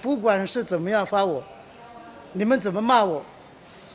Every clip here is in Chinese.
不管是怎么样罚我，你们怎么骂我，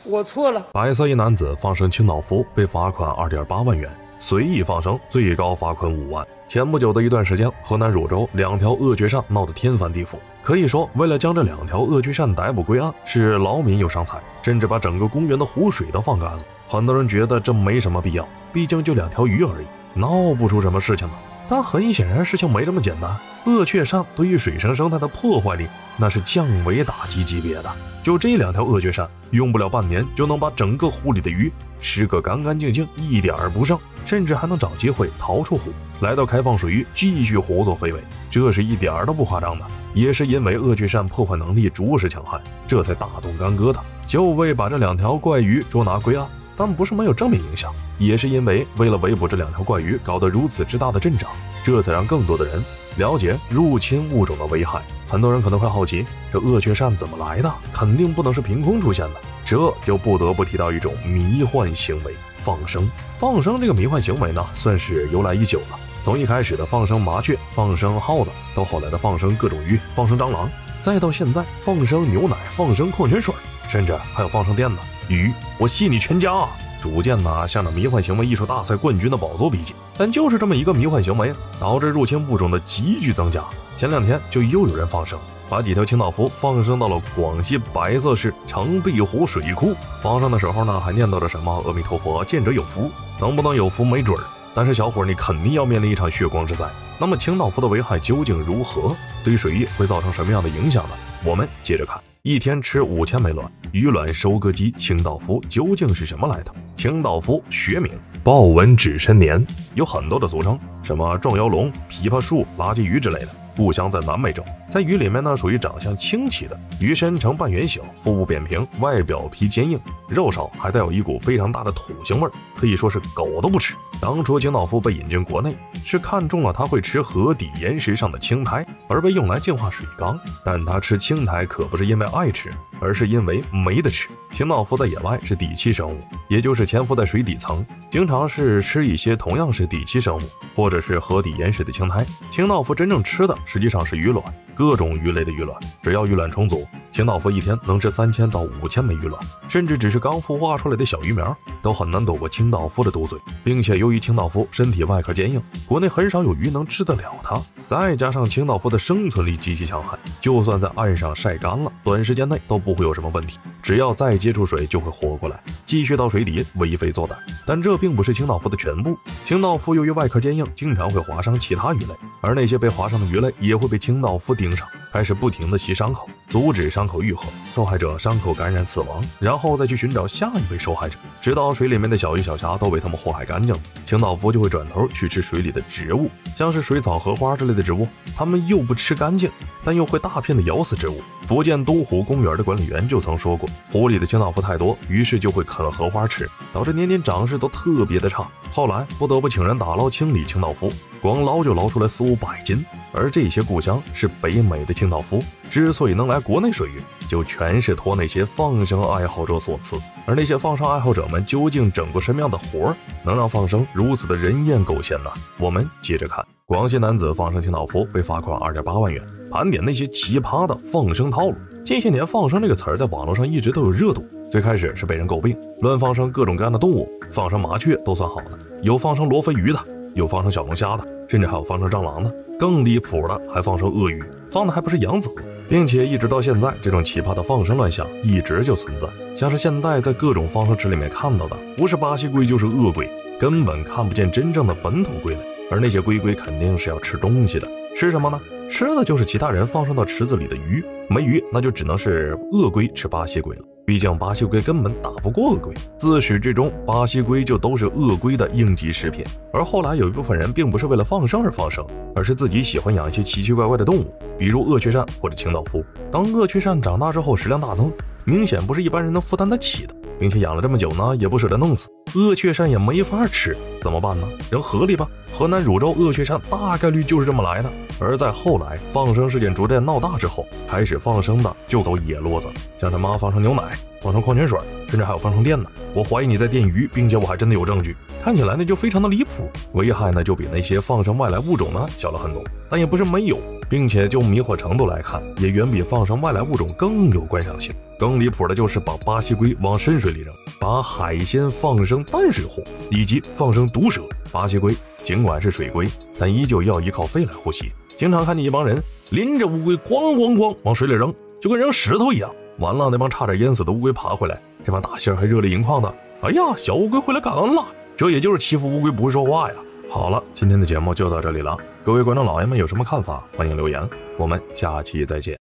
我错了。白色衣男子放生清道夫被罚款二点八万元，随意放生最高罚款五万。前不久的一段时间，河南汝州两条鳄雀鳝闹得天翻地覆。可以说，为了将这两条鳄雀鳝逮捕归案，是劳民又伤财，甚至把整个公园的湖水都放干了。很多人觉得这没什么必要，毕竟就两条鱼而已，闹不出什么事情的。但很显然，事情没这么简单。鳄雀鳝对于水生生态的破坏力，那是降维打击级别的。就这两条鳄雀鳝，用不了半年就能把整个湖里的鱼吃个干干净净，一点儿不剩，甚至还能找机会逃出湖，来到开放水域继续胡作非为。这是一点儿都不夸张的。也是因为鳄雀鳝破坏能力着实强悍，这才大动干戈的，就为把这两条怪鱼捉拿归案。但不是没有正面影响，也是因为为了围捕这两条怪鱼，搞得如此之大的阵仗，这才让更多的人了解入侵物种的危害。很多人可能会好奇，这鳄雀鳝怎么来的？肯定不能是凭空出现的，这就不得不提到一种迷幻行为——放生。放生这个迷幻行为呢，算是由来已久了。从一开始的放生麻雀、放生耗子，到后来的放生各种鱼、放生蟑螂，再到现在放生牛奶、放生矿泉水，甚至还有放生电的。鱼，我信你全家！逐渐呢，向着迷幻行为艺术大赛冠军的宝座逼近。但就是这么一个迷幻行为，导致入侵物种的急剧增加。前两天就又有人放生，把几条清道夫放生到了广西百色市长壁湖水库。放生的时候呢，还念叨着什么“阿弥陀佛，见者有福”，能不能有福没准儿。但是小伙儿，你肯定要面临一场血光之灾。那么清道夫的危害究竟如何？对水域会造成什么样的影响呢？我们接着看。一天吃五千枚卵，鱼卵收割机清道夫究竟是什么来头？清道夫学名豹纹指身鲶，有很多的俗称，什么壮腰龙、枇杷树、垃圾鱼之类的。故乡在南美洲，在鱼里面呢，属于长相清奇的鱼身呈半圆形，腹部扁平，外表皮坚硬，肉少，还带有一股非常大的土腥味儿，可以说是狗都不吃。当初清道夫被引进国内，是看中了它会吃河底岩石上的青苔，而被用来净化水缸。但它吃青苔可不是因为爱吃，而是因为没得吃。清道夫在野外是底栖生物，也就是潜伏在水底层，经常是吃一些同样是底栖生物或者是河底岩石的青苔。清道夫真正吃的。实际上是鱼卵，各种鱼类的鱼卵，只要鱼卵充足，清道夫一天能吃三千到五千枚鱼卵，甚至只是刚孵化出来的小鱼苗，都很难躲过清道夫的毒嘴。并且由于清道夫身体外壳坚硬，国内很少有鱼能吃得了它。再加上清道夫的生存力极其强悍，就算在岸上晒干了，短时间内都不会有什么问题。只要再接触水，就会活过来，继续到水底为非作歹。但这并不是清道夫的全部。清道夫由于外壳坚硬，经常会划伤其他鱼类，而那些被划伤的鱼类也会被清道夫盯上，开始不停的吸伤口，阻止伤口愈合，受害者伤口感染死亡，然后再去寻找下一位受害者，直到水里面的小鱼小虾都被他们祸害干净了，清道夫就会转头去吃水里的植物，像是水草、荷花之类的植物，它们又不吃干净，但又会大片的咬死植物。福建东湖公园的管理员就曾说过。湖里的清道夫太多，于是就会啃荷花吃，导致年年长势都特别的差。后来不得不请人打捞清理清道夫，光捞就捞出来四五百斤。而这些故乡是北美的清道夫，之所以能来国内水域，就全是托那些放生爱好者所赐。而那些放生爱好者们究竟整过什么样的活儿，能让放生如此的人艳狗鲜呢？我们接着看，广西男子放生清道夫被罚款二点八万元。盘点那些奇葩的放生套路。近些年，“放生”这个词儿在网络上一直都有热度。最开始是被人诟病，乱放生各种各样的动物，放生麻雀都算好的，有放生罗非鱼的，有放生小龙虾的，甚至还有放生蟑螂的。更离谱的，还放生鳄鱼，放的还不是养子，并且一直到现在，这种奇葩的放生乱象一直就存在。像是现在在各种放生池里面看到的，不是巴西龟就是鳄龟，根本看不见真正的本土龟类。而那些龟龟肯定是要吃东西的，吃什么呢？吃的就是其他人放生到池子里的鱼，没鱼那就只能是鳄龟吃巴西龟了。毕竟巴西龟根本打不过鳄龟，自始至终巴西龟就都是鳄龟的应急食品。而后来有一部分人并不是为了放生而放生，而是自己喜欢养一些奇奇怪怪的动物，比如鳄雀鳝或者清道夫。当鳄雀鳝长大之后食量大增，明显不是一般人能负担得起的。并且养了这么久呢，也不舍得弄死鳄雀鳝，也没法吃，怎么办呢？扔河里吧。河南汝州鳄雀鳝大概率就是这么来的。而在后来放生事件逐渐闹大之后，开始放生的就走野路子，像他妈放生牛奶、放生矿泉水，甚至还有放生电的。我怀疑你在电鱼，并且我还真的有证据。看起来呢就非常的离谱，危害呢就比那些放生外来物种呢小了很多。但也不是没有，并且就迷惑程度来看，也远比放生外来物种更有观赏性。更离谱的就是把巴西龟往深水里扔，把海鲜放生淡水货，以及放生毒蛇。巴西龟尽管是水龟，但依旧要依靠肺来呼吸。经常看见一帮人拎着乌龟咣咣咣往水里扔，就跟扔石头一样。完了，那帮差点淹死的乌龟爬回来，这帮大仙还热泪盈眶的。哎呀，小乌龟回来感恩了。这也就是欺负乌龟不会说话呀。好了，今天的节目就到这里了。各位观众老爷们有什么看法？欢迎留言。我们下期再见。